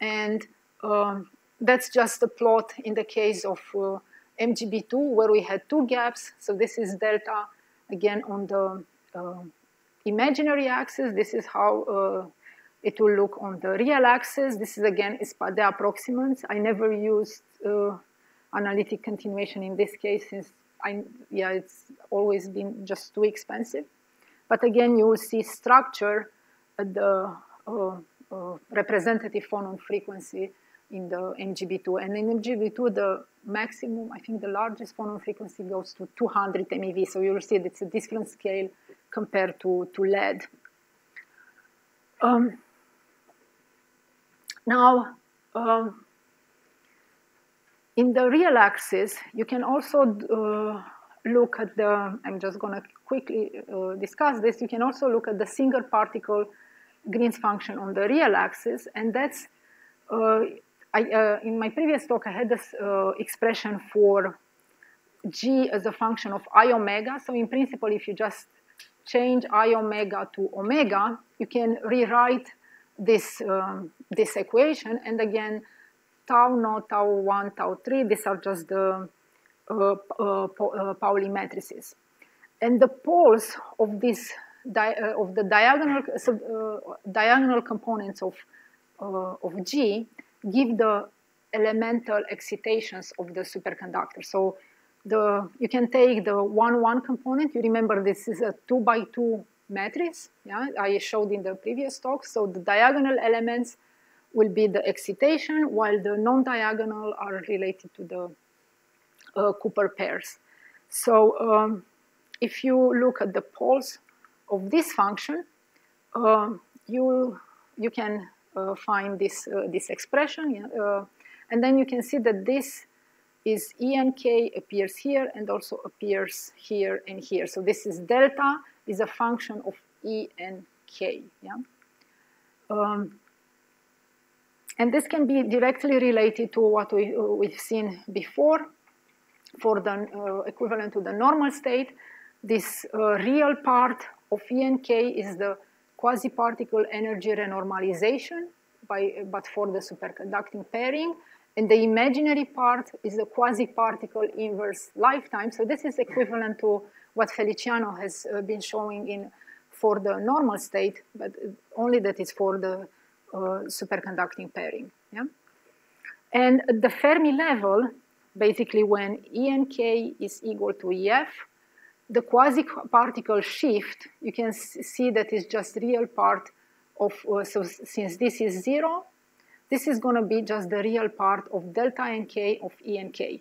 and um, that's just a plot in the case of uh, MgB2 where we had two gaps. So this is delta again on the uh, imaginary axis. This is how uh, it will look on the real axis. This is again is the approximants. I never used uh, analytic continuation in this case since I, yeah, it's always been just too expensive. But again, you will see structure at the uh, uh, representative phonon frequency in the MgB2. And in MgB2, the maximum, I think the largest phonon frequency goes to 200 MeV. So you'll see that it's a different scale compared to, to lead. Um, now, um, in the real axis, you can also uh, look at the, I'm just going to quickly uh, discuss this, you can also look at the single particle Green's function on the real axis, and that's, uh, I, uh, in my previous talk, I had this uh, expression for g as a function of i omega, so in principle, if you just change i omega to omega, you can rewrite this, um, this equation. And again, tau naught, tau 1, tau 3, these are just the uh, uh, Pauli matrices. And the poles of this uh, of the diagonal so, uh, diagonal components of uh, of G give the elemental excitations of the superconductor. So the, you can take the 1-1 component. You remember this is a 2 by 2 matrix. Yeah, I showed in the previous talk. So the diagonal elements will be the excitation, while the non-diagonal are related to the uh, Cooper pairs. So um, if you look at the poles of this function, uh, you, you can uh, find this, uh, this expression. Uh, and then you can see that this is ENK appears here and also appears here and here. So this is delta is a function of E and K. Yeah? Um, and this can be directly related to what we, uh, we've seen before for the uh, equivalent to the normal state. This uh, real part of ENK is the quasi-particle energy renormalization, by, but for the superconducting pairing. And the imaginary part is the quasi-particle inverse lifetime. So this is equivalent to what Feliciano has uh, been showing in for the normal state, but only that is for the uh, superconducting pairing. Yeah? And the Fermi level, basically when ENK is equal to EF, the quasi-particle shift, you can see that it's just real part of, uh, so since this is zero, this is gonna be just the real part of delta nk of E and K.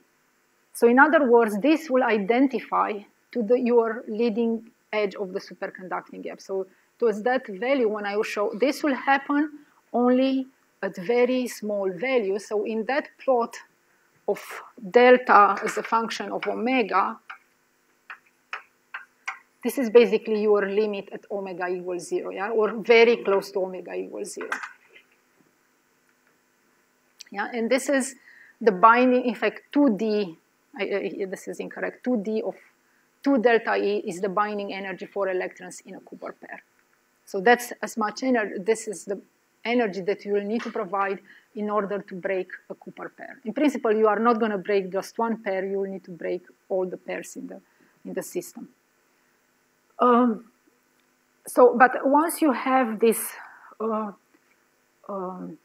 So in other words, this will identify to the, your leading edge of the superconducting gap. So towards that value, when I will show, this will happen only at very small values. So in that plot of delta as a function of omega, this is basically your limit at omega equals zero, yeah, or very close to omega equals zero. Yeah, and this is the binding, in fact, 2D, I, this is incorrect, 2D of 2 delta E is the binding energy for electrons in a Cooper pair. So that's as much energy, this is the energy that you will need to provide in order to break a Cooper pair. In principle, you are not going to break just one pair, you will need to break all the pairs in the, in the system. Um, so, but once you have this uh, um,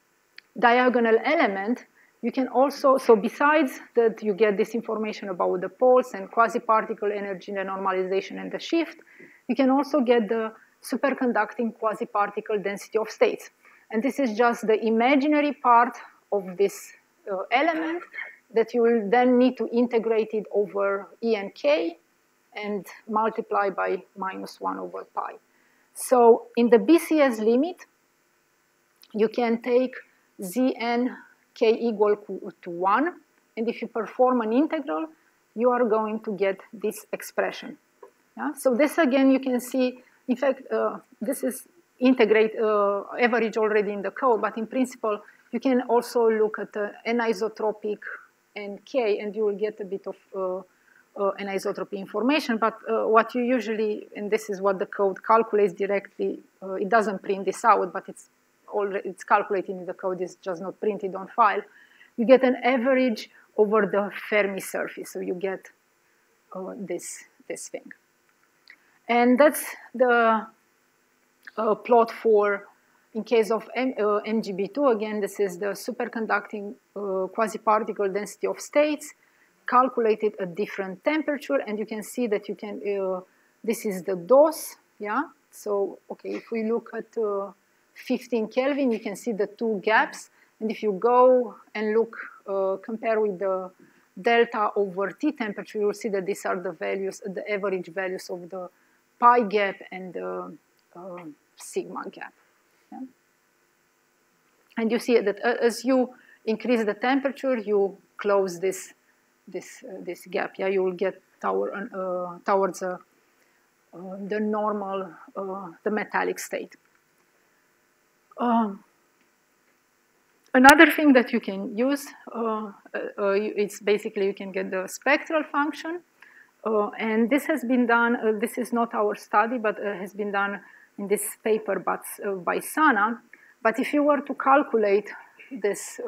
diagonal element, you can also, so besides that you get this information about the poles and quasi-particle energy, the normalization and the shift, you can also get the superconducting quasi-particle density of states. And this is just the imaginary part of this uh, element that you will then need to integrate it over E and K and multiply by minus 1 over pi. So in the BCS limit, you can take Zn k equal to 1, and if you perform an integral, you are going to get this expression. Yeah? So this again, you can see, in fact, uh, this is integrate uh, average already in the code, but in principle, you can also look at uh, anisotropic and k, and you will get a bit of uh, uh, anisotropy information. But uh, what you usually, and this is what the code calculates directly, uh, it doesn't print this out, but it's already it's calculated in the code, it's just not printed on file. You get an average over the Fermi surface, so you get uh, this this thing, and that's the uh, plot for, in case of M, uh, MgB2, again, this is the superconducting quasi-particle density of states calculated at different temperature, and you can see that you can, uh, this is the dose, yeah? So, okay, if we look at uh, 15 Kelvin, you can see the two gaps, and if you go and look, uh, compare with the delta over T temperature, you'll see that these are the values, the average values of the pi gap and the uh, sigma gap. Yeah? And you see that as you increase the temperature, you close this this uh, this gap. Yeah, you will get tower, uh, towards uh, the normal, the metallic state. Um, another thing that you can use, uh, uh, it's basically you can get the spectral function. Uh, and this has been done, this is not our study, but has been done in this paper but, by Sanna. But if you were to calculate this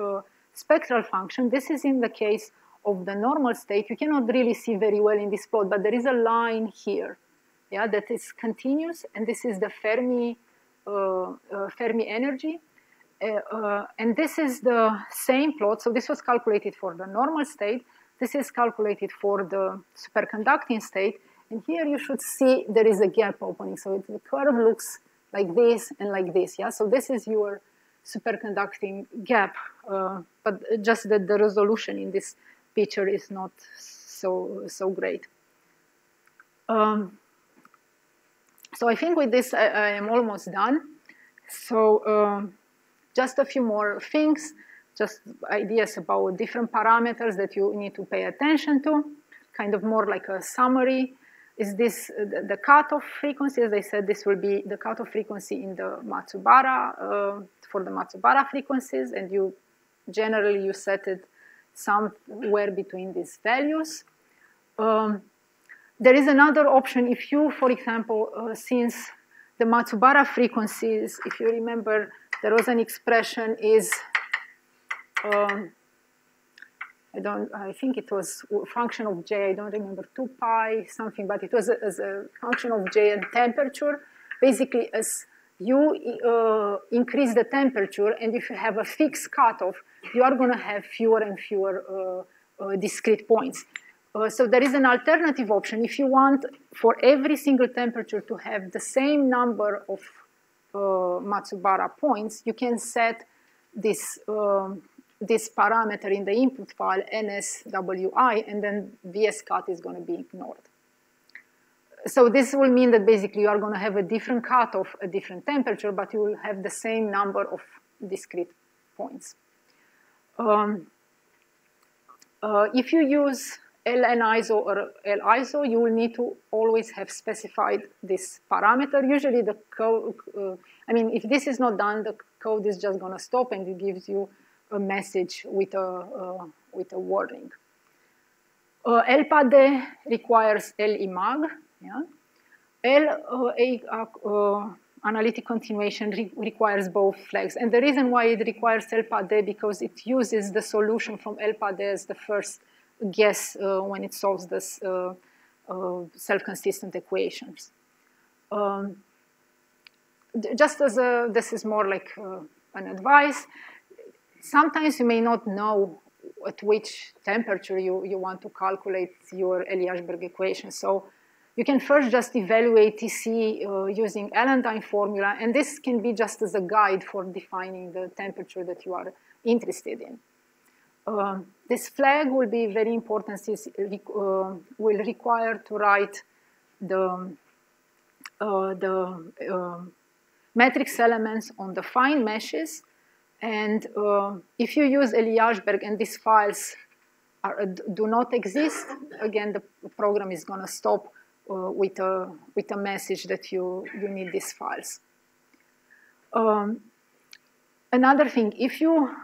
spectral function, this is in the case of the normal state. You cannot really see very well in this plot, but there is a line here, yeah, that is continuous, and this is the Fermi uh, uh Fermi energy. Uh, uh, and this is the same plot. So this was calculated for the normal state. This is calculated for the superconducting state. And here you should see there is a gap opening. So it, the curve looks like this and like this. Yeah. So this is your superconducting gap, uh, but just that the resolution in this picture is not so so great. Um, so I think with this I, I am almost done. So um, just a few more things, just ideas about different parameters that you need to pay attention to, kind of more like a summary is this the, cutoff frequency? As I said, this will be the cutoff frequency in the Matsubara uh, for the Matsubara frequencies, and you generally you set it somewhere between these values. Um, there is another option if you, for example, uh, since the Matsubara frequencies, if you remember, there was an expression is um, I don't, I think it was function of j, I don't remember, 2 pi something, but it was a, as a function of j and temperature. Basically, as you uh, increase the temperature, and if you have a fixed cutoff, you are going to have fewer and fewer uh, uh, discrete points. Uh, so there is an alternative option. If you want for every single temperature to have the same number of uh, Matsubara points, you can set this, um, this parameter in the input file, nswi, and then wscut is going to be ignored. So this will mean that basically you are going to have a different cutoff, a different temperature, but you will have the same number of discrete points. Um, uh, if you use LANISO or LISO, you will need to always have specified this parameter. Usually the code, uh, I mean, if this is not done, the code is just going to stop and it gives you a message with a, uh, with a warning. Uh, LPADE requires LIMAG. Yeah? L, uh, uh, analytic continuation re requires both flags. And the reason why it requires LPADE because it uses the solution from LPADE as the first guess uh, when it solves this uh, uh, self-consistent equations. Um, just as a, this is more like an advice, sometimes you may not know at which temperature you, you want to calculate your Eliashberg equation. So you can first just evaluate TC uh, using Allen-Dynes formula, and this can be just as a guide for defining the temperature that you are interested in. Uh, this flag will be very important since it uh, will require to write the, uh, the uh, matrix elements on the fine meshes. And uh, if you use Eliashberg and these files are, do not exist, again, the program is going to stop with, a, with a message that you, you need these files. Um, another thing, if you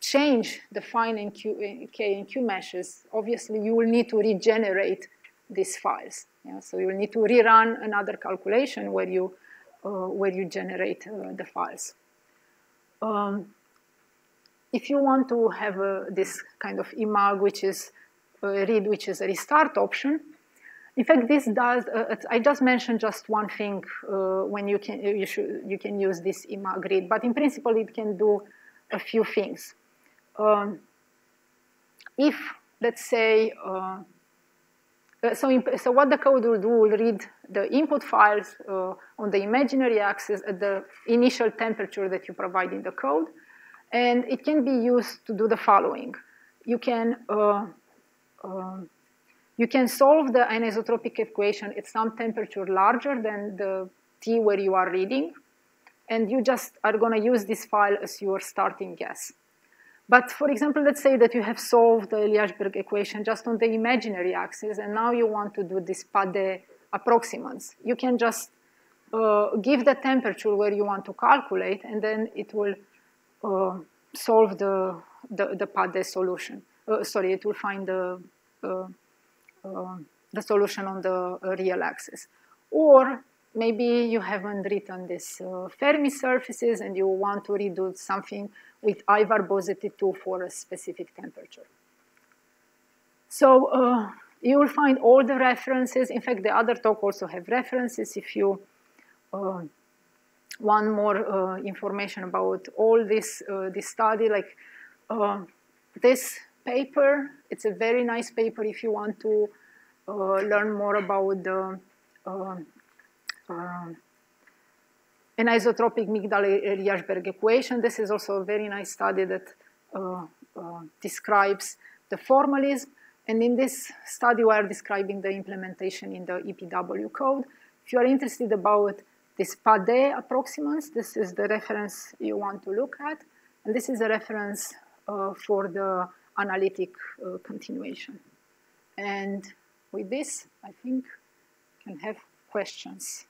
change the fine and Q, K and Q meshes, obviously you will need to regenerate these files. Yeah? So you'll need to rerun another calculation where you, uh, where you generate uh, the files. Um, if you want to have uh, this kind of imag, which is read, which is a restart option, in fact, this does, uh, I just mentioned just one thing uh, when you can, you, should, you can use this imag read, but in principle it can do a few things um, if, let's say, uh, uh, so, so what the code will do will read the input files uh, on the imaginary axis at the initial temperature that you provide in the code, and it can be used to do the following. You can uh, um, you can solve the anisotropic equation at some temperature larger than the t where you are reading, and you just are going to use this file as your starting guess. But for example, let's say that you have solved the Eliashberg equation just on the imaginary axis, and now you want to do this PADE approximants. You can just uh, give the temperature where you want to calculate, and then it will uh, solve the, the, the PADE solution. Uh, sorry, it will find the, uh, the solution on the real axis. Or maybe you haven't written these uh, Fermi surfaces and you want to redo something with I-verbosity 2 for a specific temperature. So uh, you will find all the references. In fact, the other talk also have references if you uh, want more uh, information about all this, uh, this study. Like uh, this paper, it's a very nice paper if you want to learn more about the uh, anisotropic Migdal-Eliashberg equation. This is also a very nice study that uh, uh, describes the formalism. And in this study, we are describing the implementation in the EPW code. If you are interested about this PADE approximants, this is the reference you want to look at. And this is a reference uh, for the analytic uh, continuation. And with this, I think can have questions.